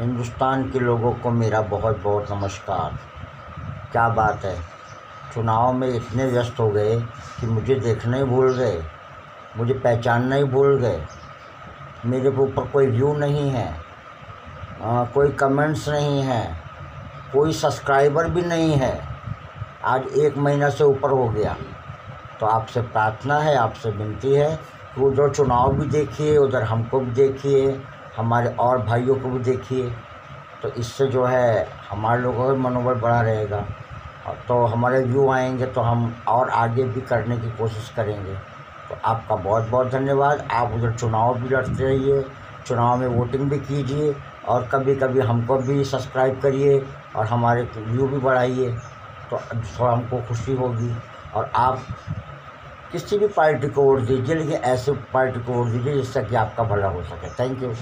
हिंदुस्तान के लोगों को मेरा बहुत बहुत नमस्कार। क्या बात है? चुनाव में इतने व्यस्त हो गए कि मुझे देखना ही भूल गए मुझे पहचानना ही भूल गए। मेरे ऊपर कोई व्यू नहीं है आ, कोई कमेंट्स नहीं है कोई सब्सक्राइबर भी नहीं है। आज एक महीना से ऊपर हो गया। तो आपसे प्रार्थना है आपसे विनती है कि उधर चुनाव भी देखिए उधर हमको भी देखिए हमारे और भाइयों को भी देखिए तो इससे जो है हमारे लोगों का मनोबल बढ़ा रहेगा। तो हमारे व्यू आएँगे तो हम और आगे भी करने की कोशिश करेंगे। तो आपका बहुत बहुत धन्यवाद। आप उधर चुनाव भी लड़ते रहिए, चुनाव में वोटिंग भी कीजिए और कभी कभी हमको भी सब्सक्राइब करिए और हमारे व्यू भी बढ़ाइए तो थोड़ा हमको खुशी होगी। और आप किसी भी पार्टी को वोट दीजिए, लेकिन ऐसे पार्टी को वोट दीजिए जिससे कि आपका भला हो सके। Thank you